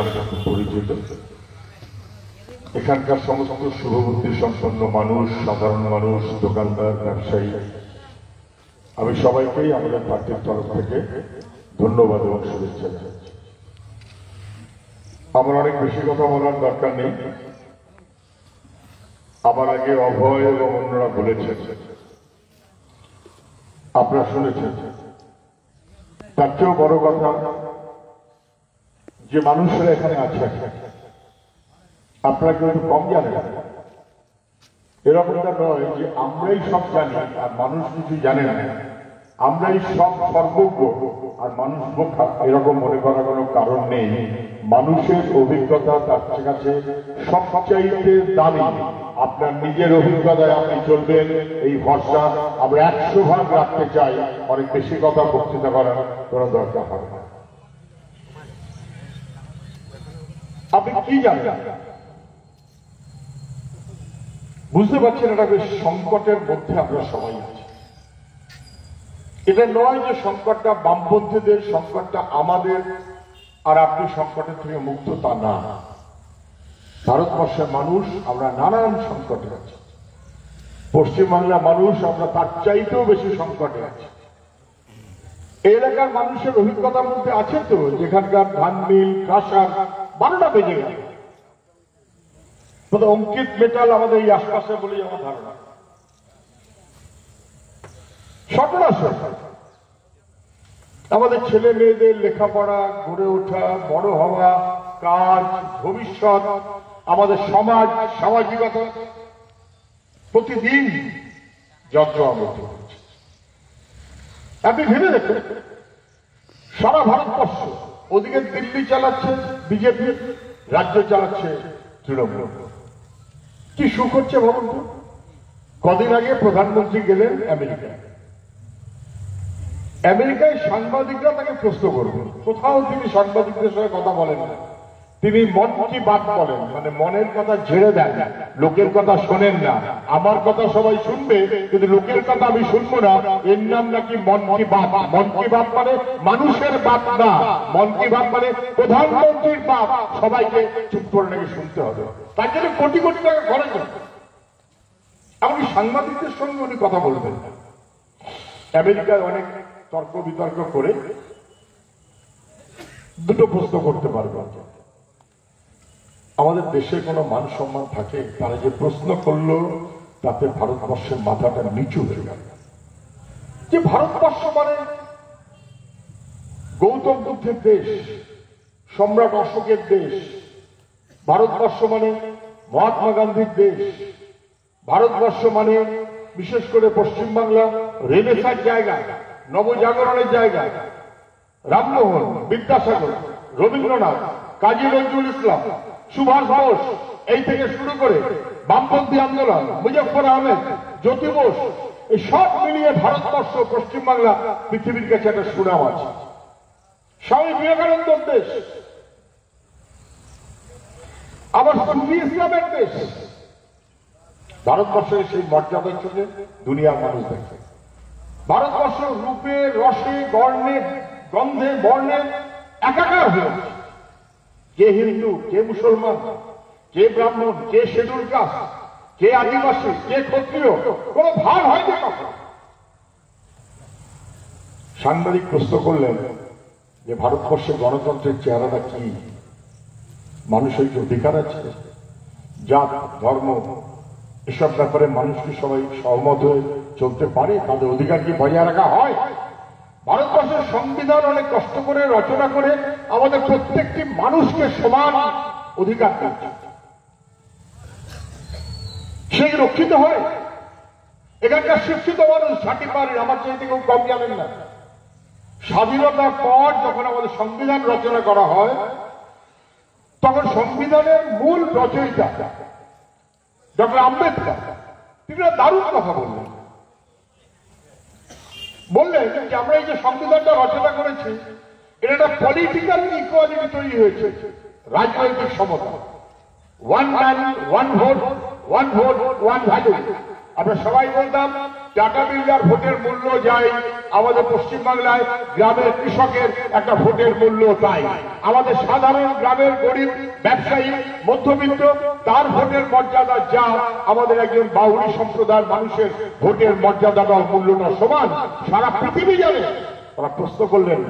আপনার খুব পরিচিত এখানকার সমস্ত শুভবুদ্ধি সম্পন্ন মানুষ, সাধারণ মানুষ, দোকানদার, ব্যবসায়ী, আমি সবাইকেই আমাদের পার্টির তরফ থেকে ধন্যবাদ এবং শুভেচ্ছা জানাচ্ছি। আমার অনেক বেশি কথা বলার দরকার নেই। আমার আগে অভয় এবং অন্যরা বলেছেন। আপনারা শুনেছেন। তার চেয়েও বড় কথা যে মানুষেরা এখানে আছে, আপনারা কেউ একটু কম জানেন? এরকমটা নয় যে আমরাই সব জানি আর মানুষ কিছু জানে না। আমরাই সব সর্বজ্ঞ আর মানুষ বোকা এরকম মনে করার কোনো কারণ নেই। মানুষের অভিজ্ঞতা তার কাছে সবচাইতে দামি। আপনার নিজের অভিজ্ঞতায় আপনি চলবেন, এই ভরসা আমরা একশো ভাগ রাখতে চাই। অনেক বেশি কথা বক্তৃতা করার কোনো দরকার হবে না। আপনি কি জানেন? বুঝতে পারছেন এটা বেশ সংকটের মধ্যে আমরা সবাই আছি। এটা নয় যে সংকটটা বামপন্থীদের, সংকটটা আমাদের, আর আপনি সংকটের থেকে মুক্ত তা না। ভারতবর্ষের মানুষ, আমরা নানান সংকটে আছি। পশ্চিমবাংলার মানুষ, আমরা তার চাইতেও বেশি সংকটে আছি। এলাকার মানুষের অভিজ্ঞতার মধ্যে আছে তো, যেখানকার ধান মিল, কাঁসার বারোটা বেজে গেল। অঙ্কিত মেটাল আমাদের এই আশপাশে বলেই আমার ধারণা। সচরাচর আমাদের ছেলে মেয়েদের লেখাপড়া, গড়ে ওঠা, বড় হওয়া, কাজ, ভবিষ্যৎ, আমাদের সমাজ, সামাজিকতা, প্রতিদিন যন্ত্র আমৃত হচ্ছে। আপনি ভেবে দেখুন, সারা ভারতবর্ষ ওদিকে দিল্লি চালাচ্ছে, বিজেপি রাজ্য চালাচ্ছে তৃণমূল। কি সুখ হচ্ছে ভাবুন তো কদিন আগে প্রধানমন্ত্রী গেলেন আমেরিকায়। আমেরিকায় সাংবাদিকরা তাকে প্রশ্ন করবেন কোথাও তিনি সাংবাদিকদের সঙ্গে কথা বলেন না। তিনি মন কি বাদ বলেন? মানে মনের কথা ঝেড়ে দেন, লোকের কথা শোনেন না। আমার কথা সবাই শুনবে, কিন্তু লোকের কথা আমি শুনব না। এর নাম নাকি মন কি বাদ মন কি বাদ মানে মানুষের বাদ না। মন কি বাদ মানে প্রধানমন্ত্রীর বাদ সবাইকে চুপ করে নাকি শুনতে হবে। তার জন্য কোটি কোটি টাকা খরচ হবে। এমনকি সাংবাদিকদের সঙ্গে উনি কথা বলবেন আমেরিকায় অনেক তর্ক বিতর্ক করে দুটো প্রশ্ন করতে পারবে আমাদের দেশে কোনো মান সম্মান থাকে, তারা যে প্রশ্ন করল, তাতে ভারতবর্ষের মাথাটা নিচু হয়ে গেল। যে ভারতবর্ষ মানে গৌতম বুদ্ধের দেশ, সম্রাট অশোকের দেশ, ভারতবর্ষ মানে মহাত্মা গান্ধীর দেশ, ভারতবর্ষ মানে বিশেষ করে পশ্চিমবাংলা রেনেসার জায়গা, নবজাগরণের জায়গা, রামমোহন, বিদ্যাসাগর, রবীন্দ্রনাথ, কাজী নজরুল ইসলাম সুভাষ বোস এই থেকে শুরু করে বামপন্থী আন্দোলন মুজফর আহমেদ, জ্যোতি বোস, এই সব মিলিয়ে ভারতবর্ষ, পশ্চিমবাংলা পৃথিবীর কাছে একটা সুনাম আছে। স্বামী বিবেকানন্দর দেশ, আবার সুফি ইসলামের দেশ। ভারতবর্ষের সেই মর্যাদার জন্য দুনিয়ার মানুষ দেখে। ভারতবর্ষ রূপে, রসে গর্ণে গন্ধে, বর্ণে একাকার হয়ে কে হিন্দু কে মুসলমান কে ব্রাহ্মণ কে শেডুল কাস্ট কে আদিবাসী কে ক্ষত্রিয়, কোন ভাগ হয় না সাংবাদিক প্রশ্ন করলেন যে ভারতবর্ষের গণতন্ত্রের চেহারাটা কি? মানুষের কি অধিকার আছে? জাত, ধর্ম, এসব ব্যাপারে মানুষকে সবাই সহমত হয়ে চলতে পারে? তাদের অধিকার কি বজায় রাখা হয়? ভারতবর্ষের সংবিধান অনেক কষ্ট করে রচনা করে আমাদের প্রত্যেকটি মানুষকে সমান অধিকার দিচ্ছে সেই রক্ষিত হয় এখানকার শিক্ষিত মানুষ ষাটি পারেন আমার চাইতে কেউ কম জানেন না। স্বাধীনতার পর যখন আমাদের সংবিধান রচনা করা হয়, তখন সংবিধানের মূল রচয়িতা ডক্টর আম্বেদকর, তিনি দারুণ কথা বললেন। বললেন যে আমরা এই যে সংবিধানটা রচনা করেছি এটা একটা পলিটিক্যাল ইকুয়ালিটি তৈরি হয়েছে, রাজনৈতিক সমতা। One man one vote one vote one value আমরা সবাই বলতাম টাটা বিল্ডার ভোটের মূল্য যায়, আমাদের পশ্চিমবাংলায় গ্রামের কৃষকের একটা ভোটের মূল্য তাই। আমাদের সাধারণ গ্রামের গরিব ব্যবসায়ী, মধ্যবিত্ত, তার ভোটের মর্যাদা যা, আমাদের একজন বাউরি সম্প্রদায়ের মানুষের ভোটের মর্যাদা বা মূল্যটা সমান। সারা পৃথিবী জানে, তারা প্রশ্ন করলেন।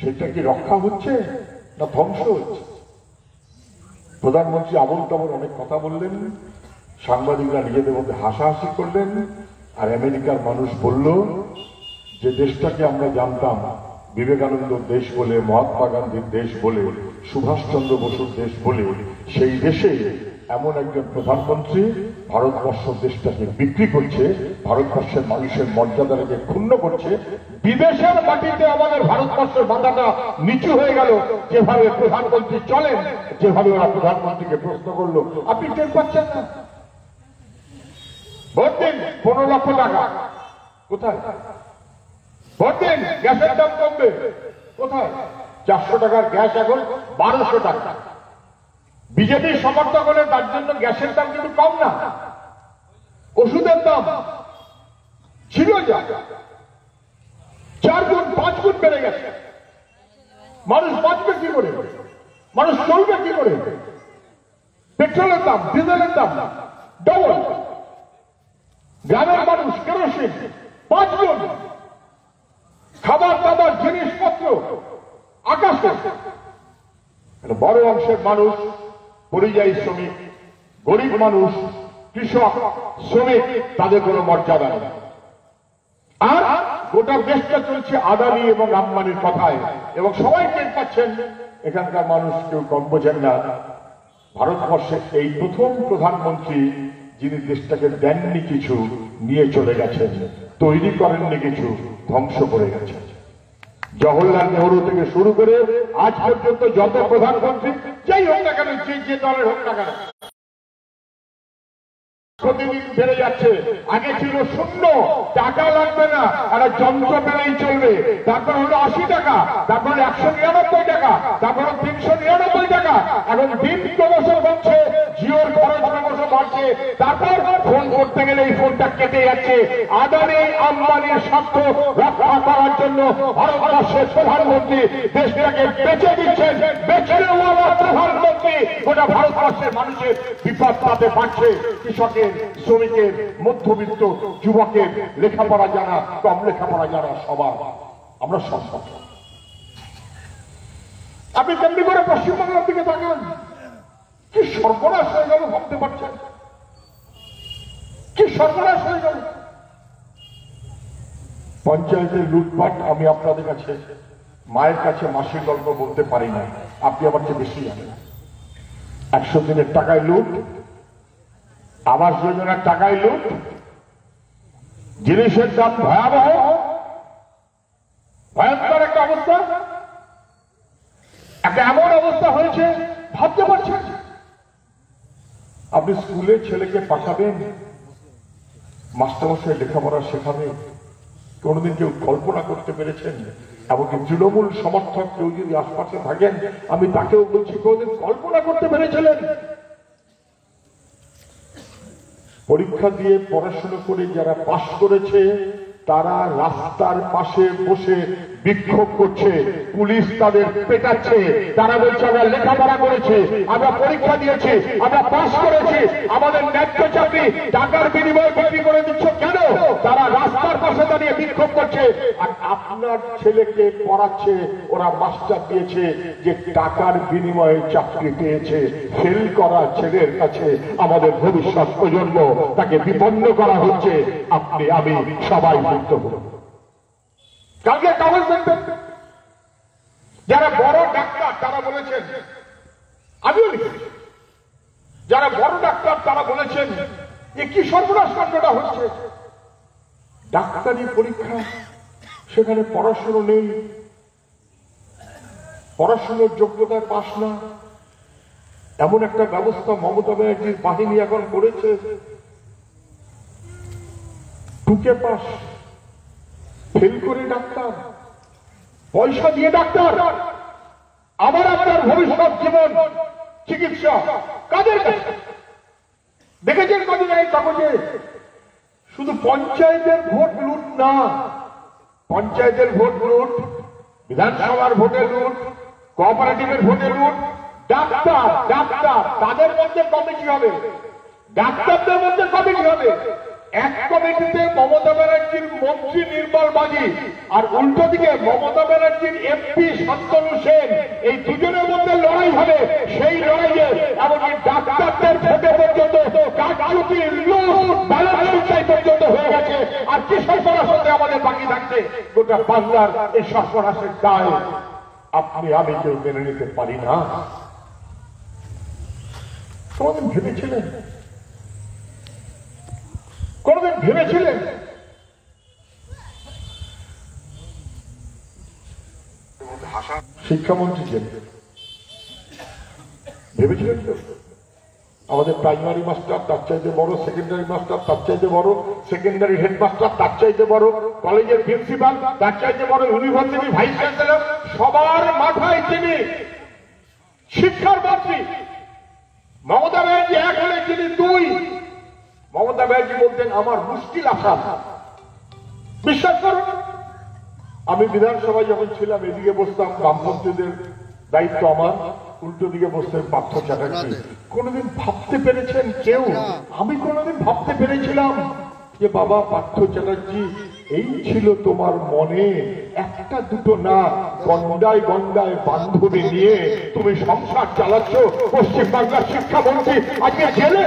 সেটা কি রক্ষা হচ্ছে না ধ্বংস হচ্ছে? প্রধানমন্ত্রী আবল তাবল অনেক কথা বললেন, সাংবাদিকরা নিজেদের মধ্যে হাসাহাসি করলেন, আর আমেরিকার মানুষ বলল, যে দেশটাকে আমরা জানতাম, বিবেকানন্দ দেশ বলে, মহাত্মা গান্ধীর দেশ বলে, সুভাষচন্দ্র বসুর দেশ বলে, সেই দেশে এমন একজন প্রধানমন্ত্রী ভারতবর্ষ দেশটাকে বিক্রি করছে, ভারতবর্ষের মানুষের মর্যাদাটাকে ক্ষুণ্ণ করছে, বিদেশের মাটিতে আমাদের ভারতবর্ষের মাথাটা নিচু হয়ে গেল, যেভাবে প্রধানমন্ত্রী চলেন, যেভাবে ওরা প্রধানমন্ত্রীকে প্রশ্ন করল, আপনি টের পাচ্ছেন না? ভোট দিন পনেরো লক্ষ টাকা। কোথায়? ভোট দিন গ্যাসের দাম কমবে। কোথায়? চারশো টাকার গ্যাস এখন বারোশো টাকা। বিজেপির সমর্থক হলে তার জন্য গ্যাসের দাম কিন্তু কম না। ওষুধের দাম ছিল যা। চার গুণ, পাঁচ গুণ বেড়ে গেছে। মানুষ বাঁচবে কি করে? মানুষ চলবে কি করে? পেট্রোলের দাম, ডিজেলের দাম ডবল গ্রামের মানুষ কেরোসিন, পাঁচ গুণ। খাবার দাবার, জিনিসপত্র, আকাশে। বড় অংশের মানুষ পরিযায়ী শ্রমিক গরিব মানুষ, কৃষক, শ্রমিক, তাদের কোনো মর্যাদা নেই। আর গোটা দেশটা চলছে আদানি এবং আম্বানির কথায়। এবং সবাই টের পাচ্ছেন, এখানকার মানুষ কেউ কম বোঝেন না। ভারতবর্ষের এই প্রথম প্রধানমন্ত্রী, যিনি দেশটাকে দেননি কিছু, নিয়ে চলে গেছেন। তৈরি করেননি কিছু, ধ্বংস করে গেছেন। জওহরলাল নেহরু থেকে শুরু করে আজ পর্যন্ত যত প্রধানমন্ত্রী, যেই হোক না কেন, যে যে দলের হোক না কেন। প্রতিদিন বেড়ে যাচ্ছে। আগে ছিল শূন্য, টাকা লাগবে না। একটা যন্ত্র পেলেই চলবে। তারপর হলো আশি টাকা, তারপর একশো নিরানব্বই টাকা, তারপর তিনশো নিরানব্বই টাকা। এখন দিন ক্রমশ বাড়ছে, জিওর খরচ ক্রমশ বাড়ছে। তারপর ফোন করতে গেলে এই ফোনটা কেটে যাচ্ছে। আদানি আম্বানির স্বার্থ রক্ষা করার জন্য ভারতবর্ষের প্রধানমন্ত্রী দেশটাকে বেঁচে দিচ্ছেন বেঁচে নেওয়া প্রধানমন্ত্রী গোটা ভারতবর্ষের মানুষের বিপদ তাতে পাচ্ছে কৃষকের শ্রমিকের, মধ্যবিত্ত যুবকের লেখাপড়া জানা, কম লেখাপড়া জানা সবার। আমরা সব আপনি তেমনি করে পশ্চিমবাংলার দিকে তাকান? কি সর্বনাশ হয়ে গেল ভাবতে পারছেন? কি সর্বনাশ হয়ে গেল? পঞ্চায়েতের লুটপাট আমি আপনাদের কাছে, মায়ের কাছে মাসির গল্প বলতে পারি না আপনি আমার চেয়ে বেশি জানেন। একশো দিনের টাকায় লুট আবাস যোজনার টাকায় লুট। জিনিসের দাম ভয়াবহ। ভয়ঙ্কর একটা অবস্থা। একটা এমন অবস্থা হয়েছে, ভাবতে পারছেন? আপনি স্কুলে ছেলেকে পাঠাবেন, মাস্টারমশাই লেখাপড়া শেখাবে, কোনোদিন কেউ কল্পনা করতে পেরেছেন? এমনকি তৃণমূল সমর্থক কেউ যদি আশপাশে থাকেন, আমি তাকেও বলছি, কোনোদিন কল্পনা করতে পেরেছিলেন? পরীক্ষা দিয়ে পড়াশুনো করে যারা পাশ করেছে তারা রাস্তার পাশে বসে বিক্ষোভ করছে, পুলিশ তাদের পেটাচ্ছে, তারা বলছে, আমরা লেখাপড়া করেছি, আমরা পরীক্ষা দিয়েছি, আমরা পাশ করেছি, আমাদের ন্যায্য চাকরি টাকার বিনিময়ে বিক্রি করে দিচ্ছ কেন? তারা রাস্তার পাশে দাঁড়িয়ে বিক্ষোভ করছে। আর আপনার ছেলেকে পড়াচ্ছে, ওরা মাস্টার দিয়েছে, যে টাকার বিনিময়ে চাকরি পেয়েছে ফেল করা ছেলের কাছে আমাদের ভবিষ্যৎ প্রজন্ম তাকে বিপন্ন করা হচ্ছে। আপনি, আমি সবাই মুক্ত হব। কালকে কাগজ দেখবেন। যারা বড় ডাক্তার, তারা বলেছেন, আমিও যারা বড় ডাক্তার, তারা বলেছেন যে কি সর্বনাশ কাণ্ডটা হচ্ছে? ডাক্তারি পরীক্ষা, সেখানে পড়াশুনো নেই। পড়াশুনোর যোগ্যতায় পাশ না। এমন একটা ব্যবস্থা মমতা ব্যানার্জির বাহিনী এখন করেছে। টুকে পাস। ফেল করে ডাক্তার। পয়সা দিয়ে ডাক্তার। আবার আপনার ভবিষ্যৎ জীবন, চিকিৎসা। কাদের দেখেছেন কদিন এই কাগজে? শুধু পঞ্চায়েতের ভোট লুট না, পঞ্চায়েতের ভোট লুট, বিধানসভার ভোটে লুট, কোঅপারেটিভের ভোটে লুট। ডাক্তার ডাক্তার, তাদের মধ্যে কমিটি হবে? ডাক্তারদের মধ্যে কমিটি হবে? এক কমিটিতে মমতা ব্যানার্জির মন্ত্রী নির্মল বাজি আর উল্টো দিকে মমতা ব্যানার্জির এমপি শান্তনু সেন। এই দুজনের মধ্যে লড়াই হবে। সেই লড়াইয়ে এমনকি ডাক্তারদের ভোটে পর্যন্ত কারচুপি ব্যালেন্সাই পর্যন্ত হয়ে গেছে। আর কি সর্বনাশতে আমাদের বাকি থাকছে? গোটা বাংলার এই সর্বনাশের দায় আপনি আমি কেউ মেনে নিতে পারি না। কোনদিন ভেবেছিলেন? কোনদিন ভেবেছিলেন? শিক্ষামন্ত্রী ছিলেন ভেবেছিলেন আমাদের প্রাইমারি মাস্টার তার চাইতে বড় সেকেন্ডারি মাস্টার তার চাইতে বড় সেকেন্ডারি হেডমাস্টার তার চাইতে বড় কলেজের প্রিন্সিপাল তার চাইতে বড় ইউনিভার্সিটি ভাইস চ্যান্সেলর সবার মাথায় তিনি শিক্ষার মন্ত্রী। মমতা ব্যানার্জি এক হলে তিনি দুই। মমতা ব্যানার্জি বলতেন, আমার মুশকিল আসা বিশ্বাস করুন আমি বিধানসভায় যখন ছিলাম, এদিকে বসতাম, বামপন্থীদের দায়িত্ব আমার, উল্টো দিকে বসতেন পার্থ চ্যাটার্জি। কোনোদিন ভাবতে পেরেছেন কেউ? আমি কোনোদিন ভাবতে পেরেছিলাম যে, বাবা, পার্থ চ্যাটার্জি, এই ছিল তোমার মনে একটা দুটো না, গন্ডায় গন্ডায় বান্ধবী নিয়ে তুমি সংসার চালাচ্ছ, পশ্চিমবাংলার শিক্ষামন্ত্রী, আজকে জেলে?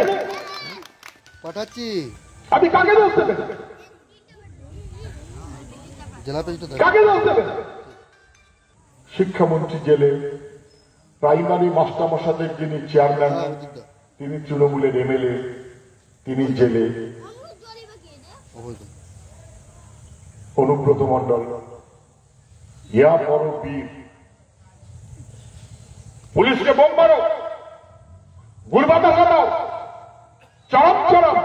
পাঠাচ্ছি। আমি কাকে দোষ দেবেন জেলা প্রেসিডেন্ট কাকে দোষ দেবেন শিক্ষামন্ত্রী জেলে প্রাইমারি মাস্টারমশাদের যিনি চেয়ারম্যান তিনি তৃণমূলের এমএলএ তিনি জেলে। অনুব্রত মন্ডল ইয়া বড় বীর। পুলিশকে বোম মারো। ফাটাও চরম চরম।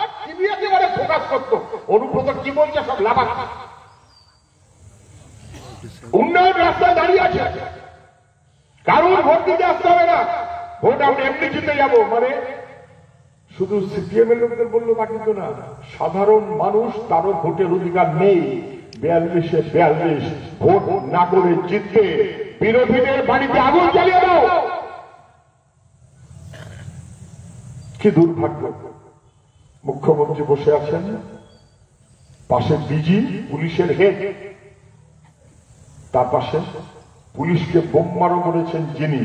আর একেবারে করতো অনুব্রত কি বলছে সব লাভাচ্ছে উন্নয়ন রাস্তায় দাঁড়িয়ে আছে। কারণ ভোট দিতে আসতে হবে না। ভোট আমরা এমনি জিতে যাব। মানে শুধু সিপিএম এর লোকদের বলল কিন্তু না। সাধারণ মানুষ তারও ভোটের অধিকার নেই। বিয়াল্লিশে বিয়াল্লিশ, ভোট না করে জিতবে বিরোধীদের বাড়িতে আগুন জ্বালিয়ে দাও। কি দুর্ভাগ্য? মুখ্যমন্ত্রী বসে আছেন, পাশে ডিজি পুলিশের হেড। তার পাশে পুলিশকে বোমমারও করেছেন যিনি,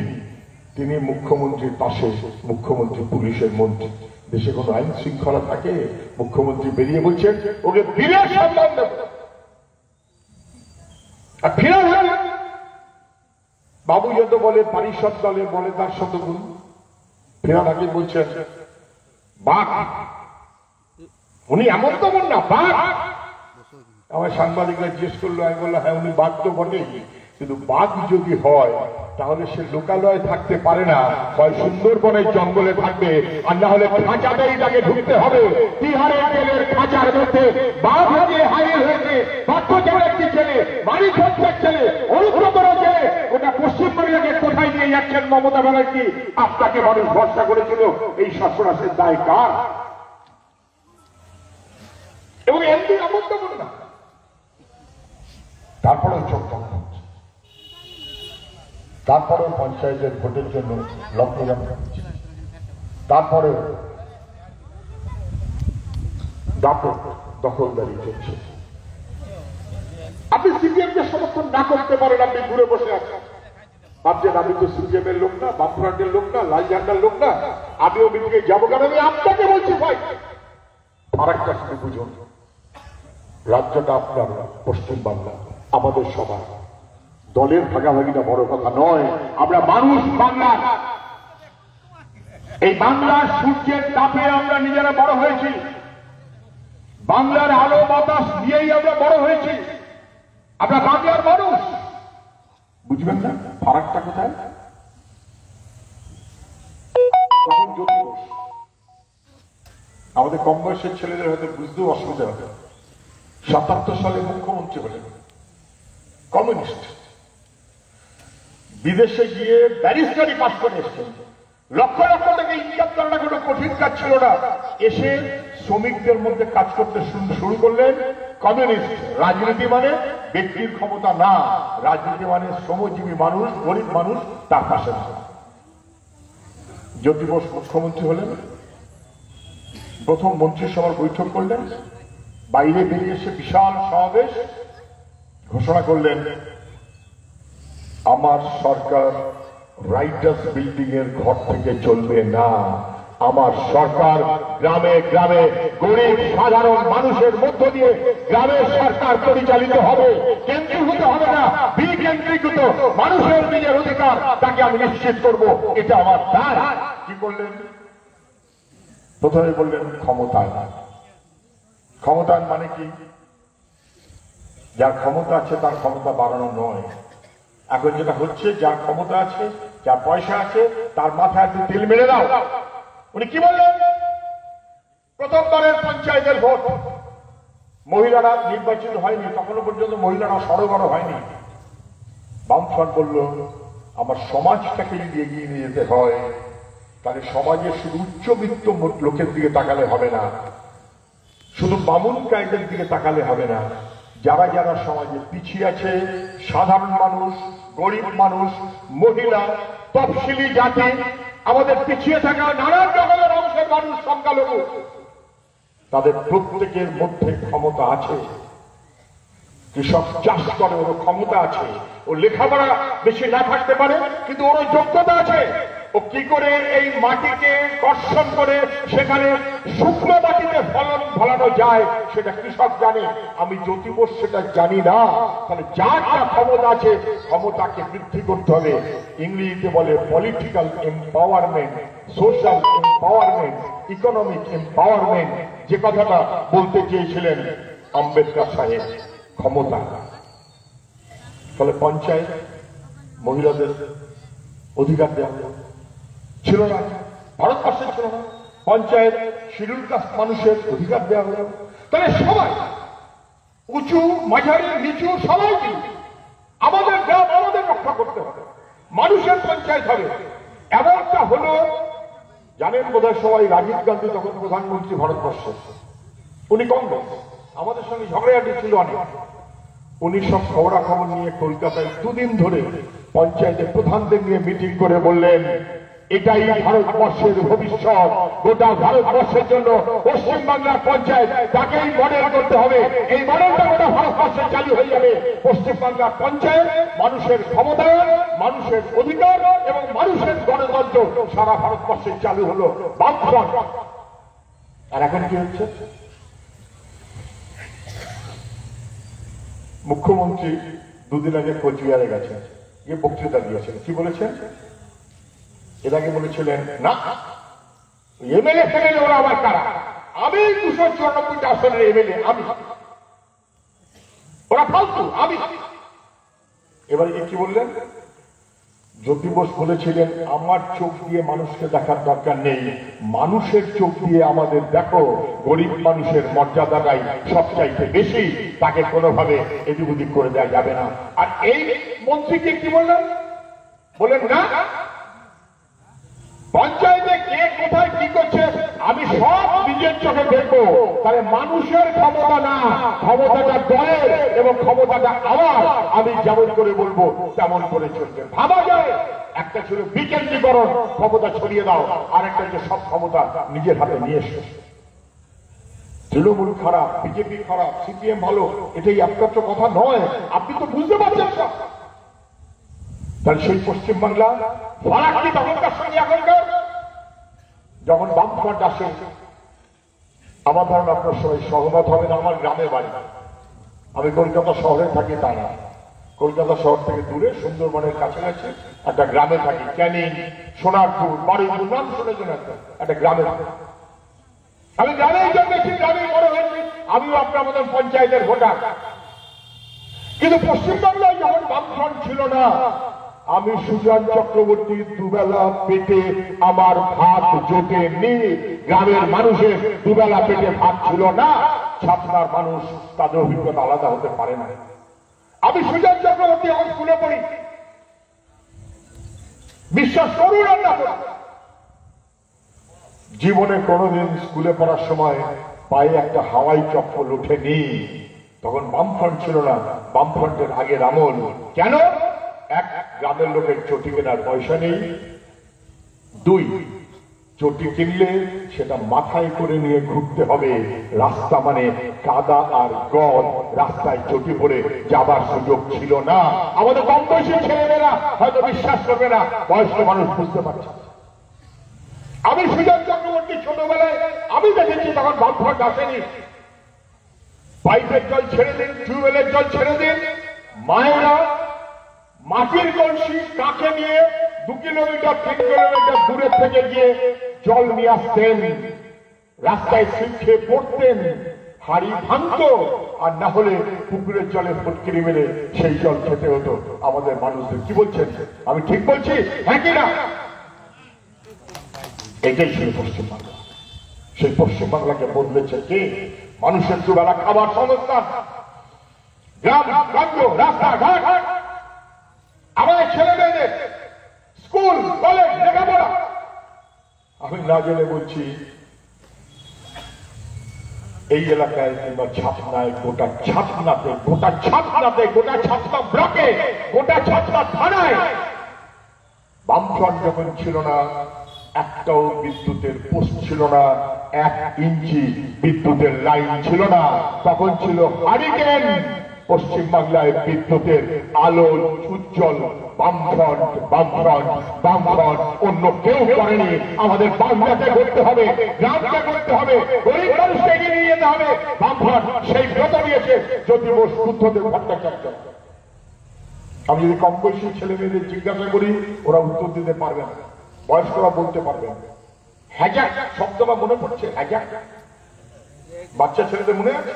তিনি মুখ্যমন্ত্রীর পাশে, মুখ্যমন্ত্রী পুলিশের মন্ত্রী। দেশে কোনো আইন শৃঙ্খলা থাকে? মুখ্যমন্ত্রী বেরিয়ে বলছেন, ওকে সম্মান দেব আর ফিরে বাবু যত বলে, পারিষদ দলে বলে তার শতগুণ। ফেরার আগে বলছেন বাঘ। উনি এমন তেমন না বাঘ। আমার সাংবাদিকরা জিজ্ঞেস করল, আমি বললাম হ্যাঁ উনি বাঘ তো বটেই। কিন্তু বাঘ যদি হয়, তাহলে সে লোকালয়ে থাকতে পারে না। হয় সুন্দরবনের জঙ্গলে থাকবে, আর না হলে খাঁচাতেই তাকে ঢুকতে হবে। বিহারের খাঁচার মধ্যে বাঘ হয়ে হারিয়ে হয়েছে পার্থ একটি ছেলে ছেলে ছেলে। ওটা কোথায় নিয়ে যাচ্ছেন মমতা ব্যানার্জি? আপনাকে মানুষ ভরসা করেছিল, এই সর্বনাশের দায় কার? এবং তেমন না চোখ। তারপরেও পঞ্চায়েতের ভোটের জন্য লক্ষ্যজাম করছে তারপরে ব্যাপক দখলদারি চলছে। আপনি সিপিএম কে সমর্থন না করতে পারেন, আপনি ঘুরে বসে আছেন। ভাবছেন আমি তো সিপিএম এর লোক না, বামফ্রন্টের লোক না, লাল ঝান্ডার লোক না আমিও মিটিংয়ে যাব কারণ আমি আপনাকে বলছি ভাই আর একটা শুধু বুঝুন, রাজ্যটা আপনার পশ্চিম বাংলা আমাদের সবার। দলের ভাগাভাগিটা বড় কথা নয়। আমরা মানুষ বাংলার এই বাংলার সূর্যের তাপে আমরা নিজেরা বড় হয়েছি। বাংলার আলো, বাতাস দিয়েই আমরা বড় হয়েছি। আমরা বাংলার মানুষ। বুঝবেন না? ফারাকটা কোথায়। আমাদের কম বয়সের ছেলেদের হয়তো বুঝতেও অসুবিধা হবে। সাতাত্তর সালে মুখ্যমন্ত্রী হলেন। কমিউনিস্ট। বিদেশে গিয়ে ব্যারিস্টারি পাশ করে এসছেন লক্ষ লক্ষ থেকে ইনকাম করাটা কোনো কঠিন কাজ ছিল না। এসে শ্রমিকদের মধ্যে কাজ করতে শুরু করলেন কমিউনিস্ট। রাজনীতি মানে ব্যক্তির ক্ষমতা না। রাজনীতি মানে শ্রমজীবী মানুষ, গরিব মানুষ তার পাশে জ্যোতি বোস মুখ্যমন্ত্রী হলেন। প্রথম মন্ত্রিসভার বৈঠক করলেন। বাইরে বেরিয়ে এসে বিশাল সমাবেশ ঘোষণা করলেন। আমার সরকার রাইটার্স বিল্ডিং এর ঘর থেকে চলবে না। আমার সরকার গ্রামে গ্রামে গরিব, সাধারণ মানুষের মধ্য দিয়ে গ্রামের সরকার পরিচালিত হবে, কেন্দ্রীভূত হবে না বিকেন্দ্রীকৃত মানুষের নিজের অধিকার তাকে আমি নিশ্চিত করব, এটা আমার দায়। কি করলেন প্রথমে বললেন ক্ষমতায় ক্ষমতায়ন মানে কি? যার ক্ষমতা আছে তার ক্ষমতা বাড়ানো নয়। এখন যেটা হচ্ছে, যার ক্ষমতা আছে, যার পয়সা আছে, তার মাথায় একটু তেল মেরে দাও। উনি কি বললেন? প্রথমবারের পঞ্চায়েতের ভোট। মহিলারা নির্বাচিত হয়নি, তখনও পর্যন্ত মহিলারা সরগর হয়নি। বামফ্রন্ট বলল, আমার সমাজটাকে যদি এগিয়ে নিয়ে যেতে হয়, তাহলে সমাজের শুধু উচ্চবিত্ত লোকের দিকে তাকালে হবে না। শুধু বামুন কায়দের দিকে তাকালে হবে না। যারা যারা সমাজে পিছিয়ে আছে, সাধারণ মানুষ, গরিব মানুষ, মহিলা, তফসিলি জাতি, আমাদের পিছিয়ে থাকা নানান রকমের অংশের মানুষ সংখ্যালঘু, তাদের প্রত্যেকের মধ্যে ক্ষমতা আছে। কৃষক চাষ করে, ওর ক্ষমতা আছে। ও লেখাপড়া বেশি না থাকতে পারে, কিন্তু ওর যোগ্যতা আছে। ও কি করে এই মাটিকে কর্ষণ করে সেখানে শুকনো মাটিতে ফলন ফলানো যায়, সেটা কৃষক জানে। আমি জ্যোতিবোস সেটা জানি না। তাহলে যার যা ক্ষমতা আছে, ক্ষমতাকে বৃদ্ধি করতে হবে। ইংরেজিতে বলে political empowerment social empowerment economic empowerment যে কথাটা বলতে চেয়েছিলেন আম্বেদকর সাহেব, ক্ষমতা। ফলে পঞ্চায়েত, মহিলাদের অধিকার দেওয়া। ছিল না ভারতবর্ষে ছিল না পঞ্চায়েত, শিডিউল কাস্ট মানুষের অধিকার দেওয়া হলো। তাহলে সবাই, উঁচু, মাঝারি, নিচু সবাই আমাদের গ্রাম আমাদের রক্ষা করতে হবে। মানুষের পঞ্চায়েত হবে। এমনটা হলো, জানেন বোধহয় সবাই, রাজীব গান্ধী তখন প্রধানমন্ত্রী ভারতবর্ষ। উনি কংগ্রেস আমাদের সঙ্গে ঝগড়াঝাটি ছিল অনেক। উনি সব খবরাখবর নিয়ে কলকাতায় দুদিন ধরে পঞ্চায়েতের প্রধানদের নিয়ে মিটিং করে বললেন এটাই ভারতবর্ষের ভবিষ্যৎ। গোটা ভারতবর্ষের জন্য পশ্চিমবাংলার পঞ্চায়েত, তাকেই মডেল করতে হবে। এই মডেলটা গোটা ভারতবর্ষে চালু হয়ে যাবে। পশ্চিমবাংলার পঞ্চায়েত, মানুষের ক্ষমতায়ন মানুষের অধিকার এবং মানুষের গণতন্ত্র সারা ভারতবর্ষে চালু হলো। বামফ্রন্ট। আর এখন কি হচ্ছে? মুখ্যমন্ত্রী দুদিন আগে কোচবিহারে গেছেন। গিয়ে বক্তৃতা দিয়েছেন। কি বলেছেন? আগে বলেছিলেন, না, এমএলএ ফেমেলে ওরা আমার কারা? আমি দুশো চুরানব্বইটা আসনের এমএলএ, আমি। ওরা ফালতু, আমি। এবার কি বললেন? জ্যোতি বোস বলেছিলেন, আমার চোখ দিয়ে মানুষকে দেখার দরকার নেই। মানুষের চোখ দিয়ে আমাদের দেখো। গরিব মানুষের মর্যাদাটাই সবচাইতে বেশি। তাকে কোনোভাবে এদিক ওদিক করে দেওয়া যাবে না। আর এই মন্ত্রীকে কি বললেন? বলেন না পঞ্চায়েতে কে কোথায় কি করছে আমি সব নিজের চোখে দেখব তাহলে মানুষের ক্ষমতা না, ক্ষমতাটা দলের এবং ক্ষমতাটা আমার। আমি যেমন করে বলব, তেমন করে চলবে। ভাবা যায়, একটা ছিল বিকেন্দ্রীকরণ, ক্ষমতা ছড়িয়ে দাও আর একটা যে সব ক্ষমতা নিজের হাতে নিয়ে এসো। তৃণমূল খারাপ, বিজেপি খারাপ, সিপিএম ভালো, এটাই একমাত্র কথা নয়। আপনি তো বুঝতে পারছেন তাহলে সেই পশ্চিমবাংলা ফারাক যখন বামফ্রন্ট আসে আমার ধারণা আপনার সবাই সহমত হবেন, আমার গ্রামে বাড়ি। আমি কলকাতা শহরে থাকি তা না কলকাতা শহর থেকে দূরে, সুন্দরবনের কাছাকাছি, একটা গ্রামে থাকি। ক্যানিং, সোনারপুর বাড়িপুর নাম শুনেছেন একটা একটা গ্রামে আমি গ্রামেই জন্মেছি, গ্রামেই বড় হয়েছি। আমিও আপনার মতন পঞ্চায়েতের ভোটার। কিন্তু পশ্চিমবাংলায় যখন বামফ্রন্ট ছিল না আমি সুজান চক্রবর্তী দুবেলা পেটে আমার ভাত জোটে নি গ্রামের মানুষের দুবেলা পেটে ভাত ছিল না ছাপনার মানুষ তাদের অভিজ্ঞতা আলাদা হতে পারে না। আমি সুজান চক্রবর্তী এখন স্কুলে পড়ি। বিশ্বাস করুন আর না জীবনে কোনোদিন স্কুলে পড়ার সময় পায়ে একটা হাওয়াই চপ্পল ওঠেনি তখন বামফ্রন্ট ছিল না, বামফ্রন্টের আগের আমল। কেন? এক, গ্রামের লোকের চটি কেনার পয়সা নেই। দুই, চটি কিনলে সেটা মাথায় করে নিয়ে ঘুরতে হবে। রাস্তা মানে কাদা আর গদ রাস্তায় চটি পরে যাবার সুযোগ ছিল না। আমাদের কম বয়সী ছেলেমেয়েরা হয়তো বিশ্বাস করবে না। বয়স্ক মানুষ বুঝতে পারছে। আমি সুজন চক্রবর্তী ছোটবেলায় আমি দেখেছি তখন বামফ্রন্ট আসেনি। পাইপের জল ছেড়ে দিন, টিউবওয়েলের জল ছেড়ে দিন। মায়েরা মাটির কলসি কাকে নিয়ে দু কিলোমিটার, তিন কিলোমিটার দূরে থেকে গিয়ে জল নিয়ে আসতেন। রাস্তায় শিখে পড়তেন, হাড়ি ভাঙত, আর না হলে পুকুরের জলে ফুটকিরি মেরে সেই জল খেতে হতো। আমাদের মানুষদের কি বলছেন? আমি ঠিক বলছি? হ্যাঁ কি না? এটাই ছিল পশ্চিমবাংলা সেই পশ্চিমবাংলাকে বদলেছে কে? মানুষের দুবেলা খাবার সংস্থান। গ্রাম রাস্তাঘাট। আমাদের ছেলে মেয়েদের স্কুল, কলেজ, লেখাপড়া। আমি না জেনে বলছি, এই এলাকায় কিংবা ছাপনায় গোটা ছাপনাতে গোটা ছাপনাতে, গোটা ছাপনা ব্লকে, গোটা ছাপনা থানায় বামফ্রন্ট যখন ছিল না, একটাও বিদ্যুতের পোস্ট ছিল না, এক ইঞ্চি বিদ্যুতের লাইন ছিল না, তখন ছিল হারিকেন। পশ্চিম বাংলায় বিদ্যুতের আলো উজ্জ্বল, বামফ্রন্ট বামফ্রন্ট বামফ্রন্ট। অন্য কেউ করেনি আমাদের বাংলাকে করতে হবে, গ্রামকে করতে হবে, গরিব মানুষকে এগিয়ে নিয়ে যেতে হবে। বামফ্রন্ট সেই ব্রত নিয়েছে যদি বোস বুদ্ধদেব ভট্টাচার্য আমি যদি কম বয়সী ছেলে মেয়েদের জিজ্ঞাসা করি, ওরা উত্তর দিতে পারবে না। বয়স্করা বলতে পারবে না। হ্যাজাক শব্দটা মনে পড়ছে। হ্যাজাক বাচ্চা ছেলেদের মনে আছে?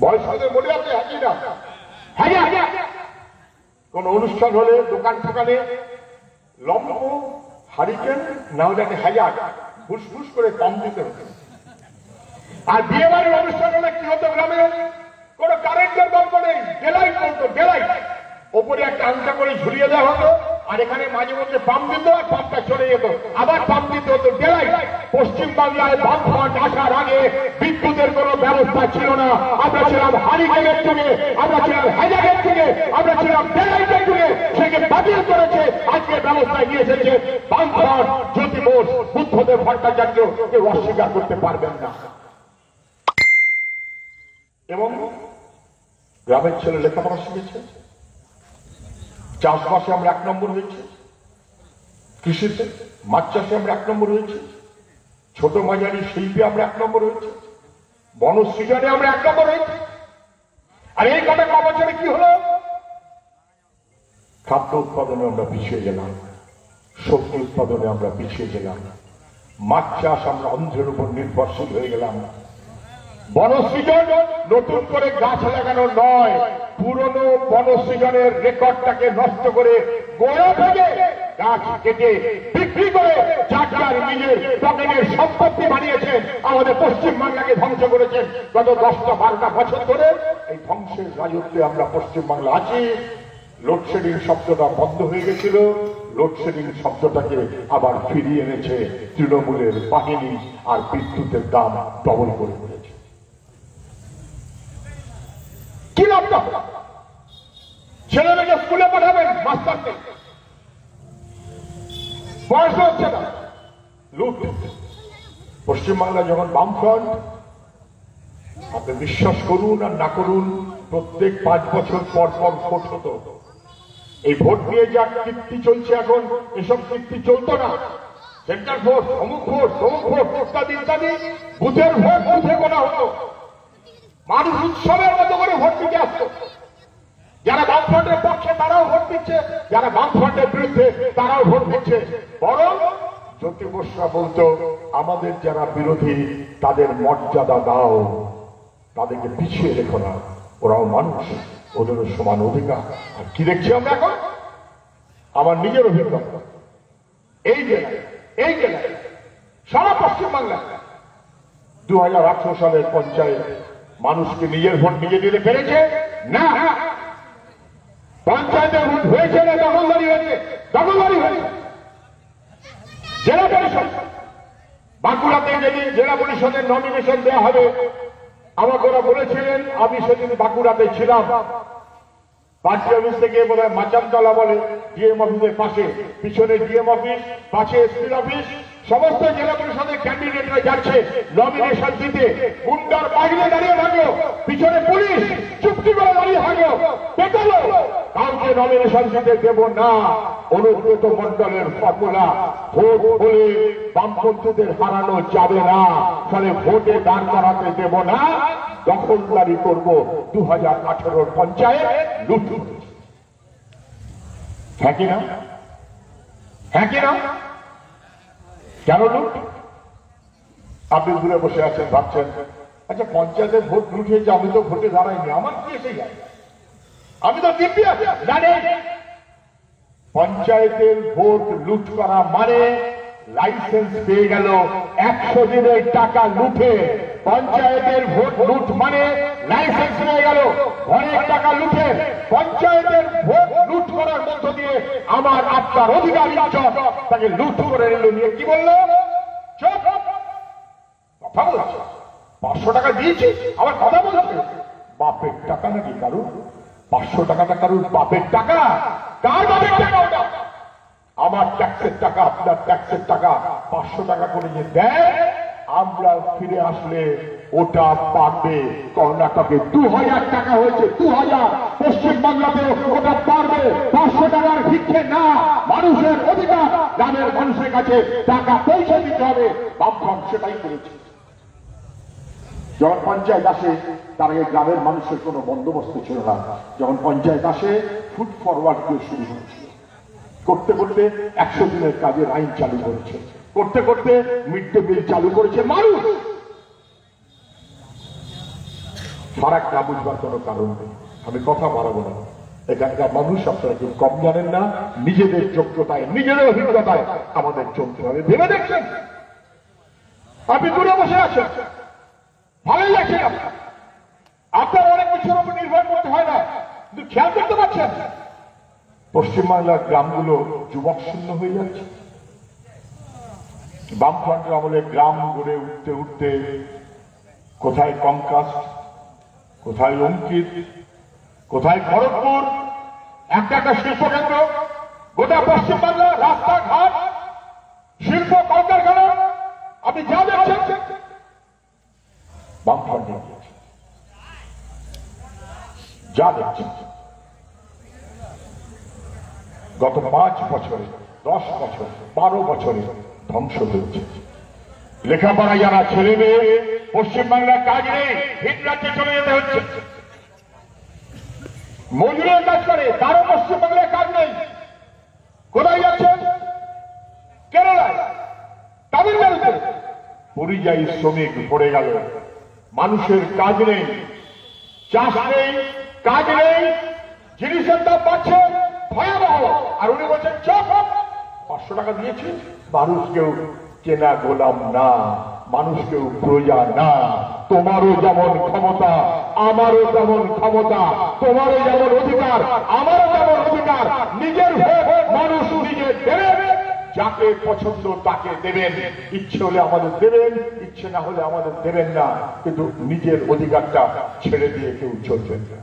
বয়স্কদের মনে আছে হ্যাঁ না হ্যাজাক কোন অনুষ্ঠান হলে দোকান ঠোকানে লম্ব হারিকেন না হলে একটা হ্যাজাক ফুসফুস করে কম দিতে হতো আর বিয়ে বাড়ির অনুষ্ঠান হলে কি হতো গ্রামে? কোন কারেন্টের গল্প নেই ডেলাই করতো ডেলাই ওপরে একটা আংটা করে ঝুলিয়ে দেওয়া হতো। আর এখানে মাঝে মধ্যে পাম্প দিত আর পাম্পটা চলে যেত। আবার পাম্প দিতে হতো ডেলাই পশ্চিম বাংলায় বাম ফ্রন্ট আসার আগে বিদ্যুতের কোনো ব্যবস্থা ছিল না। আমরা ছিলাম হারিকেনের যুগে, আমরা ছিলাম হ্যাজারের যুগে, আমরা ছিলাম ডেলাইটের যুগে। সেকে বাতিল করেছে, আজকে ব্যবস্থা নিয়ে এসেছে বাম ফ্রন্ট জ্যোতি বোস, বুদ্ধদেব ভট্টাচার্য, কেউ অস্বীকার করতে পারবেন না। এবং গ্রামের ছেলে লেখাপড়া শিখেছে? চাষবাসে আমরা এক নম্বর হয়েছি। কৃষিতে মাছ চাষে আমরা এক নম্বর হয়েছি। ছোট মাঝারি শিল্পে আমরা এক নম্বর হয়েছি। বনসৃজনে আমরা এক নম্বর হয়েছি। আর এই কটা ক বছরে কি হলো? খাদ্য উৎপাদনে আমরা পিছিয়ে গেলাম। সবজি উৎপাদনে আমরা পিছিয়ে গেলাম। মাছ চাষ আমরা অন্ধের উপর নির্ভরশীল হয়ে গেলাম। বনসৃজন নতুন করে গাছ লাগানো নয়, পুরনো বনসৃজনের রেকর্ডটাকে নষ্ট করে গোড়া থেকে গাছ কেটে বিক্রি করে যার নিজের পকেটের সম্পত্তি বানিয়েছেন আমাদের পশ্চিম বাংলাকে ধ্বংস করেছেন। গত দশটা বারোটা বছর ধরে এই ধ্বংসের রাজত্বে আমরা পশ্চিম বাংলা আছি। লোডশেডিং শব্দটা বন্ধ হয়ে গেছিল। লোডশেডিং শব্দটাকে আবার ফিরিয়ে এনেছে তৃণমূলের বাহিনী আর বিদ্যুতের দাম ডবল করে। ফেলেছে ছেলে মেয়েকে স্কুলে পাঠাবেন মাস্টারকে। বয়স হচ্ছে না। লুট। পশ্চিমবাংলা যখন বামফ্রন্ট, আপনি বিশ্বাস করুন আর না করুন, প্রত্যেক পাঁচ বছর পর পর ভোট হতো। এই ভোট নিয়ে যা কীর্তি চলছে এখন, এসব কীর্তি চলতো না। সেন্টার ভোট অমুক ভোট অমুক ভোট ইত্যাদি ইত্যাদি, বুথের ভোট বুথে গোনা হতো। মানুষ উৎসবের মতো করে ভোট দিতে আসতো। যারা বামফ্রন্টের পক্ষে তারাও ভোট দিচ্ছে। যারা বামফ্রন্টের বিরুদ্ধে, তারাও ভোট দিচ্ছে। বরং জ্যোতি বসরা বলতো, আমাদের যারা বিরোধী, তাদের মর্যাদা দাও। তাদেরকে পিছিয়ে রেখো না। ওরাও মানুষ। ওদেরও সমান অধিকার। আর কি দেখছি আমরা এখন? আমার নিজের অভিজ্ঞতা। এই জেলায় এই জেলায়, সারা পশ্চিম বাংলায় দু হাজার আঠারো সালের পঞ্চায়েত মানুষকে নিজের ভোট নিজে দিতে পেরেছে? না। পঞ্চায়েতের ভোট হয়েছে না দখলদারি হয়েছে? দখলদারি হয়েছে। জেলা পরিষদ। বাঁকুড়াতে যেদিন জেলা পরিষদের নমিনেশন দেওয়া হবে। আমাকে ওরা বলেছিলেন, আমি সেদিন বাঁকুড়াতে ছিলাম। পার্টি অফিস থেকে হয় মাচানতলা বলে ডিএম অফিসের পাশে, পিছনে ডিএম অফিস পাশে এসপির অফিস সমস্ত জেলা পরিষদের ক্যান্ডিডেটরা যাচ্ছে। নমিনেশন দিতে গুন্ডার বাইরে দাঁড়িয়ে থাকল। পিছনে পুলিশ। চুক্তি করে দাঁড়িয়ে থাকল। পেটালো কাউকে নমিনেশন দিতে দেব না। অনুব্রত মন্ডলের ফর্মুলা। ভোট হলে বামপন্থীদের হারানো যাবে না। ফলে ভোটে দাঁড় করাতে দেব না। দখলদারি করব দু হাজার আঠারোর পঞ্চায়েত লুট হ্যাঁ কি না? হ্যাঁ কি না? কেন লুট? আপনি দূরে বসে আছেন, ভাবছেন আচ্ছা পঞ্চায়েতের ভোট লুট হয়েছে, আমি তো ভোটে দাঁড়াইনি, আমার কি এসে যায় আমি তো দিব্যি পঞ্চায়েতের ভোট লুট করা মানে লাইসেন্স পেয়ে গেল একশো দিনের টাকা লুটে। পঞ্চায়েতের ভোট লুট মানে লাইসেন্স পেয়ে গেল। অনেক টাকা লুটে পঞ্চায়েতের ভোট লুট করার মধ্য দিয়ে আমার আপনার অধিকার ইজ্জত তাকে লুট করে নিল নিয়ে। কি বলল? কথা পাঁচশো টাকা দিয়েছি, আবার কথা বলছে? বাপের টাকা নাকি কারুর? পাঁচশো টাকাটা কারুর? বাপের টাকা? কার বাপের টাকা ওটা? আমার ট্যাক্সের টাকা, আপনার ট্যাক্সের টাকা। পাঁচশো টাকা করে যে দেয় আমরা ফিরে আসলে ওটা পারবে। কর্ণাটকে দু হাজার টাকা হয়েছে দু হাজার পশ্চিমবাংলাতে ওটা পারবে। পাঁচশো টাকার ভিক্ষে না, মানুষের অধিকার। গ্রামের মানুষের কাছে টাকা পৌঁছে দিতে হবে। বামফ্রন্ট সেটাই করেছে। যখন পঞ্চায়েত আসে, তার আগে গ্রামের মানুষের কোনো বন্দোবস্ত ছিল না। যখন পঞ্চায়েত আসে ফুড ফরওয়ার্ড দিয়ে শুরু হয়েছিল। করতে করতে একশো দিনের কাজের আইন চালু করেছে। করতে করতে মিড ডে মিল চালু করেছে মানুষ। ফারাক না বুঝবার কোনো কারণ নেই। আমি কথা বাড়াবো না। এখানকার মানুষ আপনারা কেউ কম জানেন না। নিজেদের যোগ্যতায়, নিজেদের অভিজ্ঞতায় আমাদের চলতে হবে। ভেবে দেখছেন? আপনি দূরে বসে আছেন। ভালোই লাগছে আপনার অনেক কিছুর উপর নির্ভর করতে হয় না। খেয়াল করতে পারছেন? পশ্চিমবাংলার গ্রামগুলো যুবক শূন্য হয়ে যাচ্ছে। বামফ্রন্টের আমলে গ্রাম গড়ে উঠতে উঠতে কোথায় কংকাস্ট কোথায় অঙ্কিত, কোথায় খড়গপুর, একটা একটা শিল্প কেন্দ্র, গোটা পশ্চিমবাংলা রাস্তাঘাট, শিল্প কলকারখানা, আপনি যা দেখছেন, বামফ্রন্ট যা দেখছেন। গত পাঁচ বছরে, দশ বছর, বারো বছরে ধ্বংস হয়েছে। লেখাপড়া যারা ছেলে মেয়ে পশ্চিমবাংলার কাজ নেই ভিন রাজ্যে চলে যেতে হচ্ছে। মজুরের কাজ করে, তারও পশ্চিমবাংলায় কাজ নেই। কোথায় যাচ্ছেন কেরালায়, তামিলনাড়ুতে। পরিযায়ী শ্রমিক পড়ে গেল। মানুষের কাজ নেই, চাষ নেই, কাজ নেই, জিনিসের দাম বাড়ছে, ভয়াবহ। আর উনি বলছেন চপ। পাঁচশো টাকা দিয়েছি? মানুষ কেউ কেনা গোলাম না মানুষ কেউ প্রজা না। তোমারও যেমন ক্ষমতা, আমারও যেমন ক্ষমতা, তোমারও যেমন অধিকার, আমারও যেমন অধিকার, নিজের মানুষ নিজে দেবে। যাকে পছন্দ তাকে দেবেন। ইচ্ছে হলে আমাদের দেবেন, ইচ্ছে না হলে আমাদের দেবেন না। কিন্তু নিজের অধিকারটা ছেড়ে দিয়ে কেউ চলবেন না।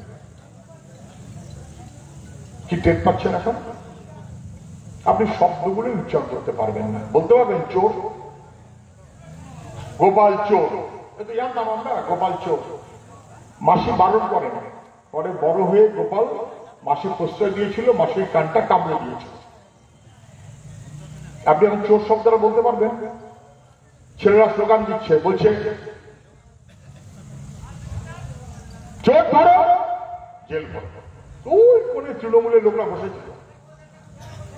কি টের পাচ্ছেন এখন? আপনি শব্দগুলো উচ্চারণ করতে পারবেন না। বলতে পারবেন, চোর। গোপাল চোর। জানতাম আমরা গোপাল চোর। মাসি বারণ করে না। পরে বড় হয়ে গোপাল মাসি প্রশ্রয় দিয়েছিল, মাসির কানটা কামড়ে দিয়েছিল। আপনি এখন চোর শব্দটা বলতে পারবেন? ছেলেরা স্লোগান দিচ্ছে, বলছে, চোর ধরো, জেল ভরো। ওই কোনে তৃণমূলের লোকরা বসেছিল।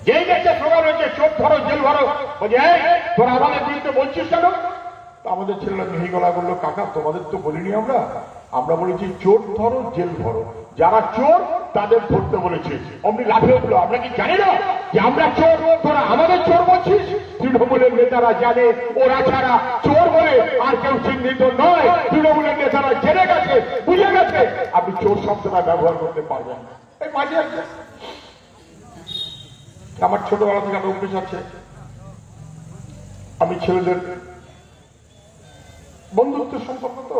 যেই দেখছে স্লোগান হয়েছে চোর ধরো, জেল ভরো বলছে তোরা আমাদের বিরুদ্ধে বলছিস কেন? আমাদের ছেলেরা মিহি গলা বলল, কাকা, তোমাদের তো বলিনি আমরা। আমরা বলেছি, চোর ধরো, জেল ভরো যারা চোর, তাদের ধরতে বলেছে। অমনি লাভে উঠল, আমরা কি জানি না যে আমরা চোর? তোরা আমাদের চোর বলছিস? তৃণমূলের নেতারা জানে, ওরা ছাড়া চোর বলে আর কেউ চিহ্নিত নয়। তৃণমূলের নেতারা জেনে গেছে, বুঝে গেছে। আপনি চোর শব্দটা ব্যবহার করতে পারবেন এই মাঝে আমার ছোটবেলা থেকে একটা অভ্যেস আছে। আমি ছেলেদের বন্ধুত্বের সম্পর্ক তো।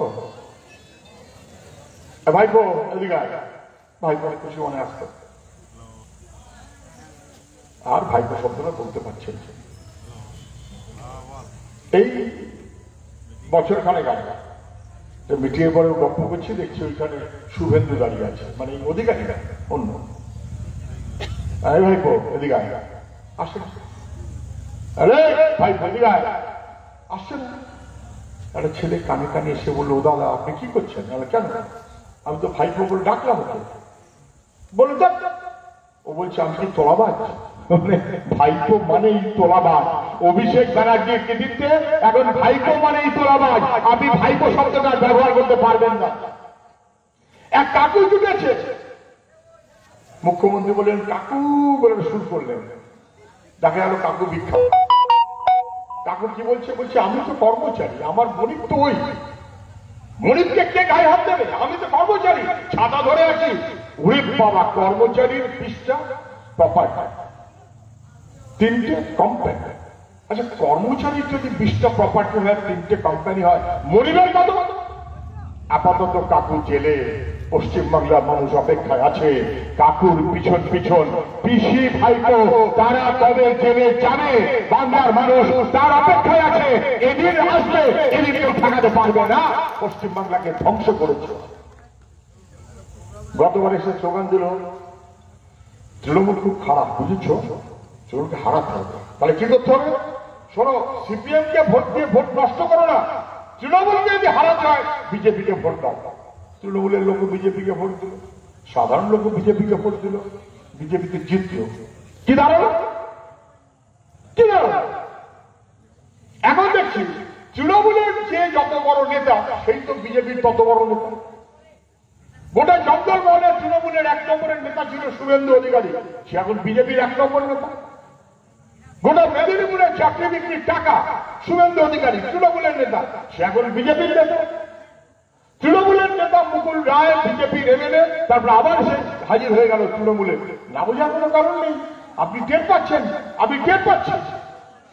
ভাই এদিকে আয়। ভাইপো খুশি মনে আসতো। আর ভাই ভাইপো শব্দটা বলতে পারছেন এই বছর খানেক আগে তো মিটিয়ে পরে গল্প করছি, দেখছি ওইখানে শুভেন্দু দাঁড়িয়ে আছে। মানে এই অধিকারী অন্য। আরে ভাইপো এদিকে আয়। আসেন। আরে ভাই এদিকে আয়। আসছেন একটা ছেলে কানে কানে এসে বলল, "ও দাদা, আপনি কি করছেন? কেন? আমি তো ভাইপো বলে ডাকলাম ওকে। বলে। ও বলছে, আমি তোলাবাজ? মানে ভাইপো মানেই তোলাবাজ। অভিষেক ব্যানার্জির কৃতিত্বে, এখন ভাইপো মানেই তোলাবাজ। আপনি ভাইপো শব্দটা ব্যবহার করতে পারবেন না। এক কাকু জুটেছে। মুখ্যমন্ত্রী বললেন, কাকু বলে শুরু করলেন। দেখা গেল কাকু বিখ্যাত কাকু কি বলছে? বলছে, আমি তো কর্মচারী, আমার মনিব তো ওই। মনিবকে কে গায়ে হাত দেবে? আমি তো কর্মচারী, ছাতা ধরে আছি। উড়ে বাবা, কর্মচারীর পৃষ্ঠা প্রপার্টি তিনটে কোম্পানি আচ্ছা কর্মচারীর যদি বিশটা প্রপার্টি হয়, তিনটে কোম্পানি হয়, মনিবের কত? আপাতত কাকু জেলে। পশ্চিমবাংলার মানুষ অপেক্ষায় আছে। কাকুর পিছন পিছন পিসি ভাইপো, তারা কবে জেলে যাবে? বাংলার মানুষ তার অপেক্ষায় আছে। এদিন আসবে, এদিন কেউ ঠেকাতে পারবে না। পশ্চিমবাংলাকে ধ্বংস করেছে। গতবার এসে স্লোগান দিল, তৃণমূল খুব খারাপ, বুঝেছ? তৃণমূলকে হারাতে হবে। তাহলে কি করতে হবে? শোনো সিপিএম কে ভোট দিয়ে ভোট নষ্ট করো না। তৃণমূলকে যদি হারাতে হয়, বিজেপিকে ভোট দাও। তৃণমূলের লোক বিজেপিকে ভোট দিল, সাধারণ লোক বিজেপিকে ভোট দিল বিজেপিতে জিতল। কি দাঁড়াল কি দাঁড়াল এখন দেখছি, তৃণমূলের যে যত বড় নেতা, সেই তো বিজেপির তত বড় নেতা। গোটা জঙ্গল মহলে তৃণমূলের এক নম্বরের নেতা ছিল শুভেন্দু অধিকারী, সে এখন বিজেপির এক নম্বর নেতা। গোটা মেদিনীপুরের চাকরি বিক্রির টাকা শুভেন্দু অধিকারী, তৃণমূলের নেতা, সে এখন বিজেপির নেতা। তৃণমূলের নেতা মুকুল রায় বিজেপির এমএলএ তারপর আবার সে হাজির হয়ে গেল তৃণমূলে। না বোঝার কোনো কারণ নেই। আপনি টের পাচ্ছেন? আপনি টের পাচ্ছেন?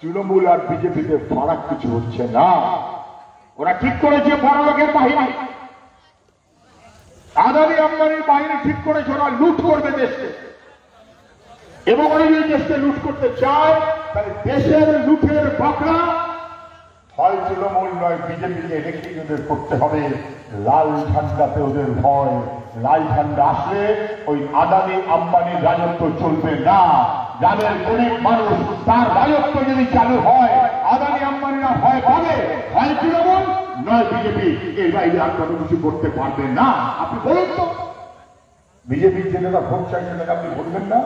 তৃণমূল আর বিজেপিতে ফারাক কিছু হচ্ছে না। ওরা ঠিক করেছে বড় বাহিনী। আদানি আম্বানির বাহিনী ঠিক করেছে, ওরা লুট করবে দেশকে। এবং ওরা যদি দেশকে লুট করতে চায়, তাহলে দেশের লুটের হয় তৃণমূল নয়, বিজেপিকে রেখে ওদের করতে হবে। লাল ঝান্ডাতে ওদের ভয়। লাল ঝান্ডা আসলে ওই আদানি আম্বানির রাজত্ব চলবে না। গ্রামের গরিব মানুষ, তার রাজত্ব যদি চালু হয়, আদানি, আম্বানিরা ভয় পাবে। হয় তৃণমূল, নয় বিজেপি। এর বাইরে আর কোনো কিছু করতে পারবে না। আপনি বলুন তো। বিজেপির যে নেতা ভোট চাইছেন আপনি বলবেন না?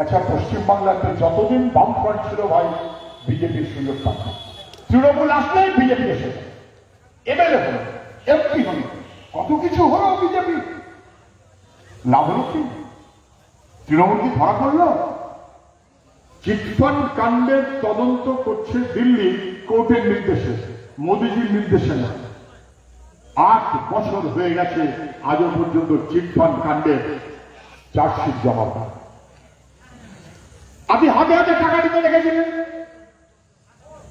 আচ্ছা পশ্চিমবাংলাতে যতদিন বামফ্রন্ট ছিল ভাই, বিজেপির সুযোগ পাবে তৃণমূল আসলেই বিজেপি এসে এমএলএ হলো এমপি হলো কত কিছু হলো বিজেপি? না হলো কি? তৃণমূল কি ধরা পড়ল? চিটফান্ড কাণ্ডের তদন্ত করছে দিল্লি, কোর্টের নির্দেশে। মোদীজির নির্দেশে না আট বছর হয়ে গেছে, আজও পর্যন্ত চিটফান্ড কাণ্ডের চার্জশিট জমা আপনি হাতে হাতে টাকা দিতে রেখেছিলেন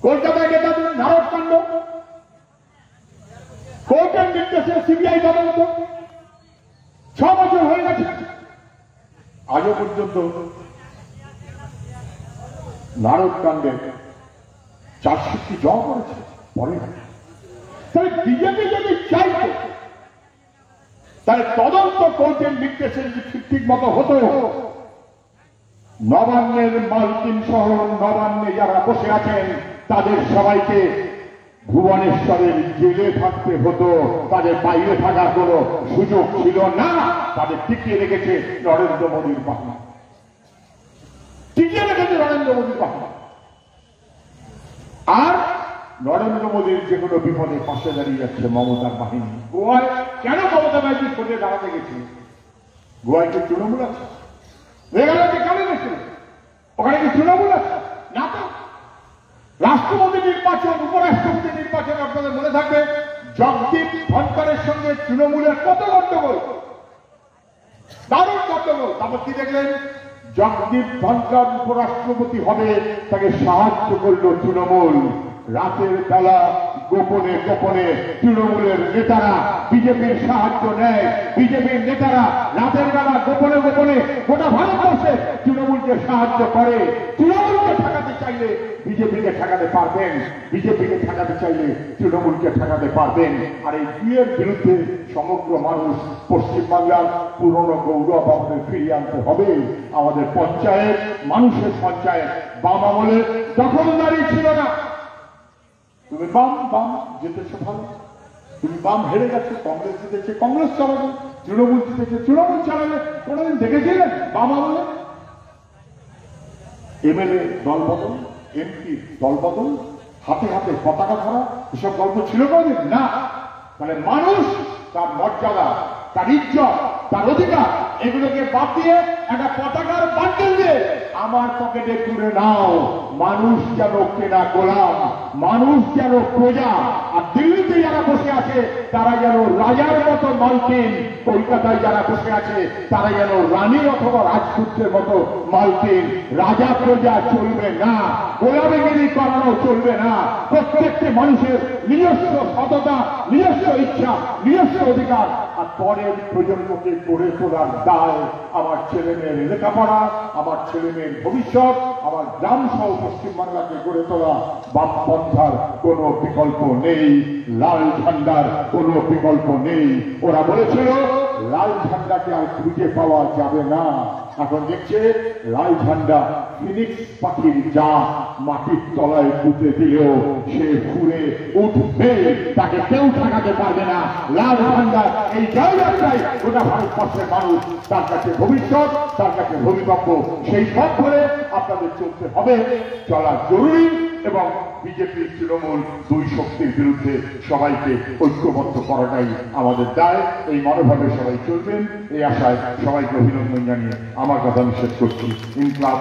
কলকাতায় নেতাদের নারদ কাণ্ড কোর্টের নির্দেশে সিবিআই তদন্ত। ছ বছর হয়ে গেছে। আজও পর্যন্ত নারদ কাণ্ডে চার্জশিট কি জমা করেছে পরে তাহলে বিজেপি যদি চাইতো, তাহলে তদন্ত কোর্টের নির্দেশে যদি ঠিক ঠিক মতো হতো, নবান্নের মালকিন সহ নবান্নে যারা বসে আছেন তাদের সবাইকে ভুবনেশ্বরের জেলে থাকতে হতো, তাদের বাইরে থাকার কোনো সুযোগ ছিল না। তাদের টিকিয়ে রেখেছে নরেন্দ্র মোদীর বাহিনী টিকিয়ে রেখেছে নরেন্দ্র মোদীর বাহিনী আর নরেন্দ্র মোদীর যে কোনো বিপদে পাশে দাঁড়িয়ে যাচ্ছে মমতার বাহিনী। গোয়ায় কেন মমতা ব্যানার্জি সরে দাঁড়াতে গেছে? গোয়ায় কি তৃণমূল আছে? মেঘালয়তে কেন গেছিল ওখানে কি তৃণমূল আছে? না তো। রাষ্ট্রপতি নির্বাচন, উপরাষ্ট্রপতি নির্বাচন আপনাদের মনে থাকবে। জগদীপ ধনকরের সঙ্গে তৃণমূলের কত গন্ডগোল দারুণ গন্ডগোল তারপর কি দেখলেন? জগদীপ ধনকর উপরাষ্ট্রপতি হবে, তাকে সাহায্য করল তৃণমূল। রাতের বেলা গোপনে গোপনে তৃণমূলের নেতারা বিজেপির সাহায্য নেয়। বিজেপির নেতারা রাতের বেলা গোপনে গোপনে গোটা ভারতবর্ষে তৃণমূলকে সাহায্য করে। তৃণমূলকে ঠেকাতে চাইলে বিজেপিকে ঠেকাতে পারবেন। বিজেপিকে ঠেকাতে চাইলে তৃণমূলকে ঠেকাতে পারবেন। আর এই দুয়ের বিরুদ্ধে সমগ্র মানুষ পশ্চিমবাংলার পুরনো গৌরব আমাদের ফিরিয়ে আনতে হবে। আমাদের পঞ্চায়েত, মানুষের পঞ্চায়েত, বাম আমলে দখলদারি ছিল না। তুমি বাম বাম জিতেছে ভালো। তুমি বাম হেরে গেছে, কংগ্রেস জিতেছে, কংগ্রেস চালাবে, তৃণমূল জিতেছে, তৃণমূল চালাবে, কোনোদিন দেখেছিলেন বাম আমলে এমএলএ দল বদল, এমপি দল বদল, হাতে হাতে পতাকা ধরা, এসব গল্প ছিল কোনদিন? না। তাহলে মানুষ, তার মর্যাদা, তার ইজ্জত, তার অধিকার, এগুলোকে বাদ দিয়ে একটা পতাকার বান্ডেল দিয়ে আমার পকেটে তুলে নাও। মানুষ যেন কেনা গোলাম, মানুষ যেন প্রজা। আর দিল্লিতে যারা বসে আছে, তারা যেন রাজার মতো মালকিন। কলকাতায় যারা বসে আছে, তারা যেন রানী অথবা রাজপুত্রের মতো মালকিন। রাজা প্রজা চলবে না গোলামিগিরি করানো চলবে না। প্রত্যেকটি মানুষের নিজস্ব সততা, নিজস্ব ইচ্ছা, নিজস্ব অধিকার। আর পরের প্রজন্মকে গড়ে তোলার দায় আমার ছেলে মেয়ের লেখাপড়া, আমার ছেলে মেয়ের ভবিষ্যৎ আমার গ্রাম সহ পশ্চিমবাংলাকে গড়ে তোলা বামপন্থার কোনো বিকল্প নেই। লাল ঝান্ডার কোনো বিকল্প নেই। ওরা বলেছিল, লাল ঝান্ডাকে আর খুঁজে পাওয়া যাবে না। এখন দেখছে, লাল ঝান্ডা ফিনিক্স পাখির যা মাটির তলায় পুঁতে দিলেও সে ফুরে উঠবে। তাকে কেউ ঠেকাতে পারবে না। লাল ঝান্ডা এই জায়গাটাই গোটা ভারতবর্ষের মানুষ, তার কাছে ভবিষ্যৎ, তার কাছে ভূমিকম্প, সেই সব করে আপনাদের চলতে হবে, চলা জরুরি এবং বিজেপি, তৃণমূল দুই শক্তির বিরুদ্ধে সবাইকে ঐক্যবদ্ধ করাটাই আমাদের দায়। এই মনোভাবে সবাই চলবেন, এই আশায় সবাইকে অভিনন্দন জানিয়ে আমার কথা শেষ করছি। ইনকলাব